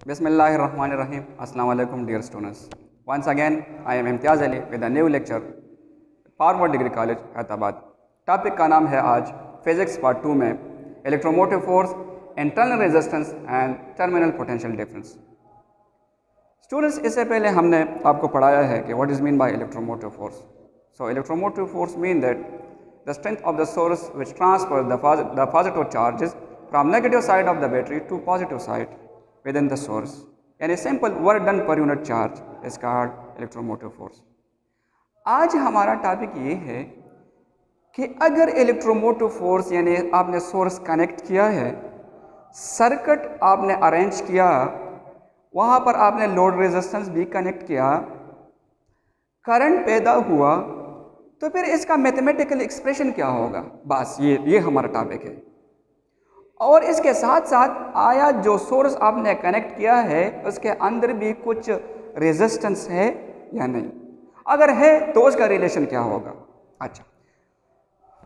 Bismillahirrahmanirrahim. Assalamu alaikum dear students. Once again, I am Imtiaz Ali with a new lecture, Harvard Degree College, Hyderabad topic का नाम है आज physics part two में electromotive force internal resistance and terminal potential difference students इससे पहले हमने आपको पढ़ाया है कि what is mean by electromotive force so electromotive force mean that the strength of the source which transfer the positive charges from negative side of the battery to positive side in the source यानी simple work done per unit charge card electromotive force आज हमारा topic ये है कि अगर electromotive force यानी आपने source connect किया है सर्किट आपने अरेंज किया, वहाँ पर आपने लोड रेजिस्टेंस भी कनेक्ट किया करंट पैदा हुआ तो फिर इसका मैथमेटिकल एक्सप्रेशन क्या होगा? बस ये ये हमारा टॉपिक है। और इसके साथ साथ आया जो सोर्स आपने कनेक्ट किया है, उसके अंदर भी कुछ रेजिस्टेंस है या नहीं? अगर है तो उसका रिलेशन क्या होगा? अच्छा।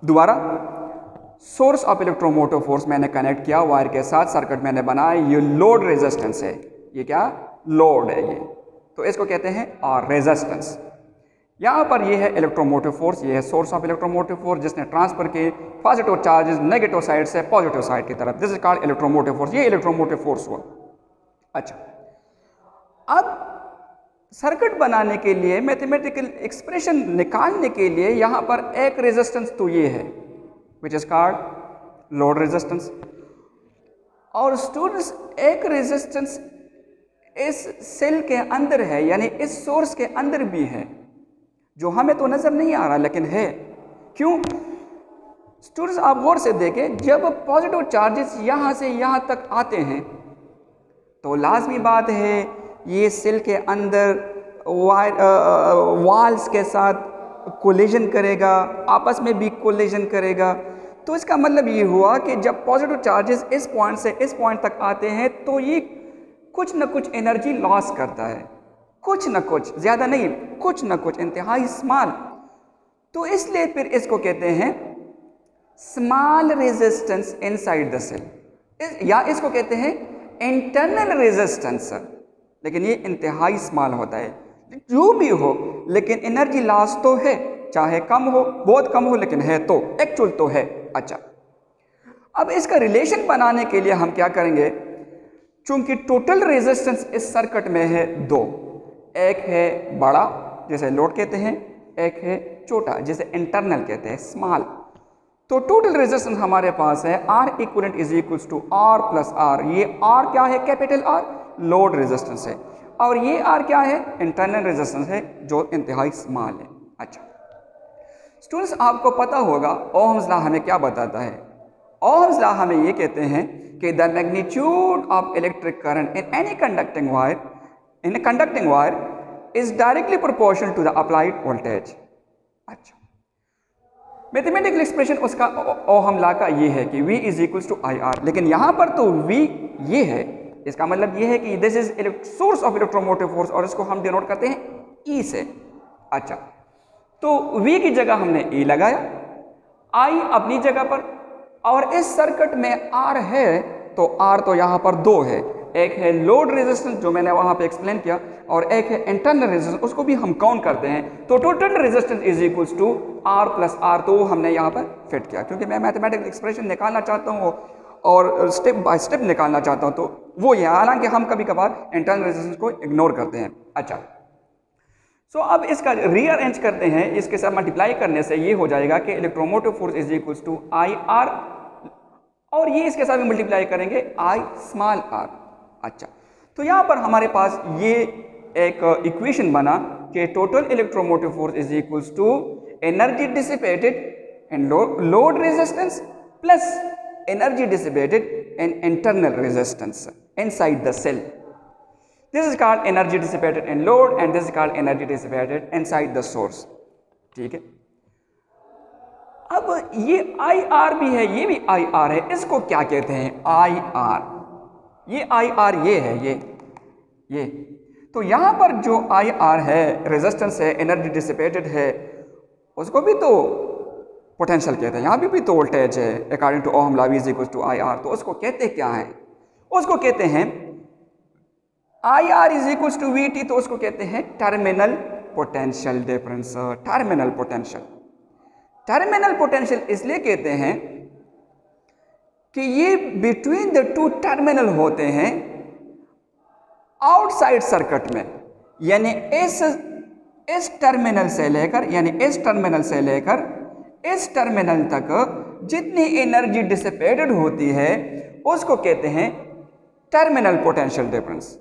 दोबारा सोर्स ऑफ़ इलेक्ट्रोमोटिव फोर्स मैंने कनेक्ट किया वायर के साथ सर्किट मैंने बनाया, ये लोड रेजिस्टेंस है। ये क्या? लोड है ये। तो इसको कहते हैं रेजिस्टेंस यहाँ पर ये है इलेक्ट्रोमोटिव फोर्स ये है सोर्स ऑफ़ इलेक्ट्रोमोटिव फोर्स जिसने ट्रांसफ़र किए पॉजिटिव चार्जेस नेगेटिव साइड से पॉजिटिव साइड की तरफ़। This is called electromotive force ये इलेक्ट्रोमोटिव फोर्स हुआ। अच्छा। अब सर्किट बनाने के लिए मैथमेटिकल एक्सप्रेशन निकालने के लिए यहाँ पर एक रेजिस्टेंस तो ये है which is called load resistance और स्टूडेंट्स एक रेजिस्टेंस इस सेल के अंदर है, यानी इस सोर्स के अंदर भी है। जो हमें तो नज़र नहीं आ रहा, लेकिन है। क्यों? स्टूडेंट्स आप गौर से देखें, जब पॉजिटिव चार्जेस यहाँ से यहाँ तक आते हैं तो लाजमी बात है, ये सेल के अंदर वाल्स के साथ कोलिजन करेगा, आपस में भी कोलिजन करेगा। तो इसका मतलब ये हुआ कि जब पॉजिटिव चार्जेस इस पॉइंट से इस पॉइंट तक आते हैं तो ये कुछ न कुछ एनर्जी लॉस करता है। कुछ न कुछ, ज़्यादा नहीं, कुछ न कुछ, इंतहाई स्मॉल। तो इसलिए फिर इसको कहते हैं small resistance inside the cell. या इसको कहते हैं इंटरनल रेजिस्टेंस। लेकिन ये इंतहाई स्मॉल होता है। जो भी हो, लेकिन एनर्जी लॉस तो है, चाहे कम हो, बहुत कम हो, लेकिन है तो एक्चुअल तो है। अच्छा। अब इसका रिलेशन बनाने के लिए हम क्या करेंगे? चूँकि टोटल रेजिस्टेंस इस सर्किट में है दो। एक है बड़ा, जिसे लोड कहते हैं, एक है छोटा, जिसे इंटरनल कहते हैं स्मॉल तो टोटल रेजिस्टेंस हमारे पास है R equivalent is equals to R plus R ये आर क्या है? कैपिटल आर लोड रेजिस्टेंस है. और ये आर क्या है? इंटरनल रेजिस्टेंस है, जो इंतहाई स्मॉल है. अच्छा. स्टूडेंट्स आपको पता होगा ओहम्स हमें क्या बताता है? ओहम्स हमें ये कहते हैं कि the magnitude of electric current in any conducting wire in conducting wire is directly proportional to the applied voltage अच्छा। मैथमेटिकल एक्सप्रेशन उसका ओहम ला का ये है कि V is equals to I R लेकिन यहाँ पर तो V ये है। इसका मतलब ये है कि this is source of electromotive force और इसको हम डिनोट करते हैं E से। अच्छा। तो V की जगह हमने E लगाया। I अपनी जगह पर। और इस सर्किट में R है तो R तो यहाँ पर दो है। एक है लोड रेजिस्टेंस जो मैंने वहाँ पे एक्सप्लेन किया और एक है इंटरनल रेजिस्टेंस उसको भी हम काउंट करते हैं। तो total resistance is equals to R plus R तो हमने यहाँ पर फिट किया। क्योंकि मैं मैथमेटिकल एक्सप्रेशन निकालना चाहता हूँ और स्टेप बाय स्टेप निकालना चाहता हूँ तो वो ये हालाँकि हम कभी कभार इंटरनल रेजिस्टेंस को इग्नोर करते हैं। अच्छा। सो so, अब इसका रीअरेंज करते हैं। इसके साथ मल्टीप्लाई करने से ये हो जाएगा कि electromotive force is equals to I R और ये इसके साथ मल्टीप्लाई करेंगे आई स्मॉल आर अच्छा। तो यहाँ पर हमारे पास ये एक इक्वेशन बना कि total electromotive force is equals to energy dissipated and load resistance plus energy dissipated and internal resistance inside the cell this is called energy dissipated in load and this is called energy dissipated inside the source. ठीक है? अब ये are भी है, ये भी आई R है, इसको क्या कहते हैं? आई आर ये आई आर ये है ये ये। तो यहाँ पर जो आई आर है रेजिस्टेंस है एनर्जी डिसिपेटेड है उसको भी तो पोटेंशियल कहते हैं। यहाँ भी, भी तो वोल्टेज है according to Ohm law is equal to I R तो उसको कहते क्या है? उसको कहते हैं I R is equal to V T तो उसको कहते हैं terminal potential difference terminal potential terminal potential इसलिए कहते हैं कि ये बिटवीन द टू टर्मिनल होते हैं आउटसाइड सर्किट में, यानी इस इस टर्मिनल से लेकर, यानी इस टर्मिनल से लेकर, इस टर्मिनल तक जितनी एनर्जी डिसिपेटेड होती है, उसको कहते हैं टर्मिनल पोटेंशियल डिफरेंस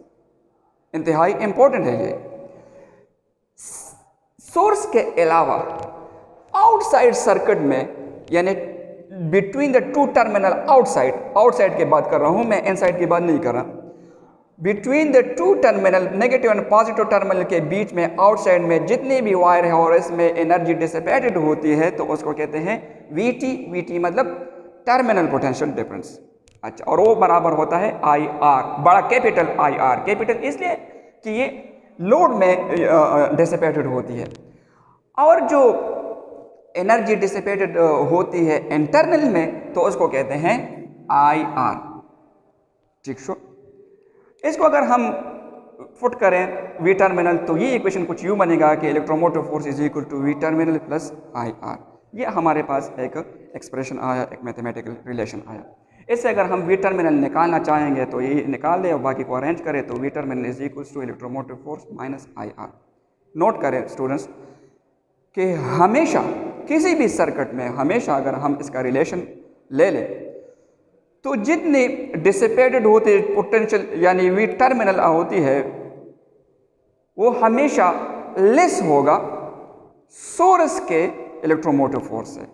इंतहाई इंपॉर्टेंट है ये। सोर्स के अलावा आउटसाइड सर्किट में, यानी between the two terminal outside outside की बात कर रहा हूँ, मैं इनसाइड की बात नहीं कर रहा। Between the two terminal negative and positive terminal के बीच में आउटसाइड में जितनी भी वायर है और इसमें एनर्जी डिसिपेटेड होती है तो उसको कहते हैं वी टी वी टी मतलब टर्मिनल पोटेंशियल डिफरेंस अच्छा और वो बराबर होता है आई आर बड़ा कैपिटल आई आर कैपिटल इसलिए कि ये लोड में डिसिपेटेड होती है। और जो एनर्जी डिसिपेटेड होती है इंटरनल में तो उसको कहते हैं आई आर ठीक सो? इसको अगर हम फुट करें वी टर्मिनल तो ये इक्वेशन कुछ यूँ बनेगा कि electromotive force is equal to V terminal plus I R ये हमारे पास एक एक्सप्रेशन आया, एक मैथमेटिकल रिलेशन आया। इससे अगर हम वी टर्मिनल निकालना चाहेंगे तो ये निकाल दें और बाकी को अरेंज करें तो V terminal is equal to electromotive force minus I R note करें स्टूडेंट्स कि हमेशा किसी भी सर्किट में हमेशा अगर हम इसका रिलेशन ले लें तो जितनी डिसिपेटेड होती पोटेंशियल यानी वी टर्मिनल होती है, वो हमेशा लेस होगा सोर्स के इलेक्ट्रोमोटिव फोर्स से।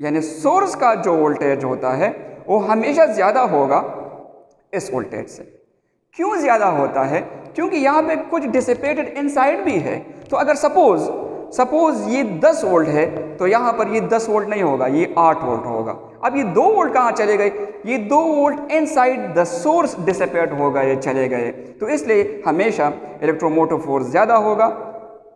यानी सोर्स का जो वोल्टेज होता है, वो हमेशा ज़्यादा होगा इस वोल्टेज से। क्यों ज़्यादा होता है? क्योंकि यहाँ पे कुछ डिसिपेटेड इनसाइड भी है। तो अगर सपोज़ सपोज़ ये 10 वोल्ट है तो यहाँ पर ये 10 वोल्ट नहीं होगा, ये 8 वोल्ट होगा। अब ये 2 वोल्ट कहाँ चले गए? ये 2 volt inside the source dissipate हो गए, चले गए। तो इसलिए हमेशा इलेक्ट्रोमोटिव फोर्स ज़्यादा होगा।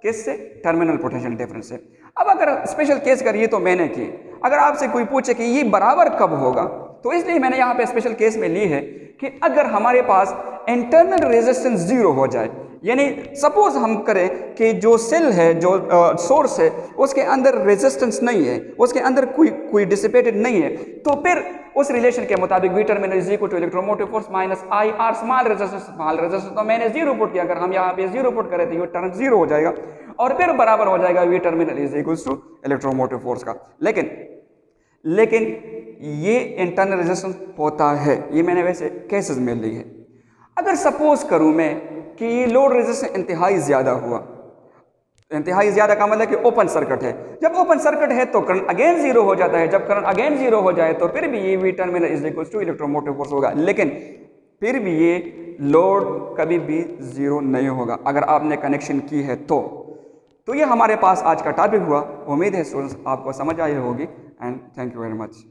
किससे टर्मिनल पोटेंशियल डिफरेंस से। अब अगर स्पेशल केस करिए तो मैंने की अगर आपसे कोई पूछे कि ये बराबर कब होगा तो इसलिए मैंने यहाँ पे स्पेशल केस में ली है कि अगर हमारे पास इंटरनल रेजिस्टेंस ज़ीरो हो जाए यानी सपोज़ हम करें कि जो सेल है, जो सोर्स है, उसके अंदर रेजिस्टेंस नहीं है, उसके अंदर कोई कोई डिसिपेटेड नहीं है तो फिर उस रिलेशन के मुताबिक V terminal is to electromotive force minus I R small resistance small resistance तो मैंने ज़ीरो पुट किया। अगर हम यहाँ पे ज़ीरो पुट करें तो ये टर्म ज़ीरो हो जाएगा और फिर बराबर हो जाएगा V terminal is equal to electromotive force का। लेकिन लेकिन ये इंटरनल रेजिस्टेंस होता है। ये मैंने वैसे केसेस में ली है। अगर सपोज़ करूँ मैं कि लोड रेजिस्टेंस इंतहाई ज़्यादा हुआ। इंतहाई ज़्यादा का मतलब कि ओपन सर्किट है। जब ओपन सर्किट है तो करंट अगेन ज़ीरो हो जाता है। जब करंट अगेन ज़ीरो हो जाए तो फिर भी ये V terminal is equal to electromotive force होगा। लेकिन फिर भी ये लोड कभी भी ज़ीरो नहीं होगा। अगर आपने कनेक्शन की है तो। तो ये हमारे पास आज का टॉपिक हुआ। उम्मीद है स्टूडेंट्स आपको समझ आई होगी। And thank you very much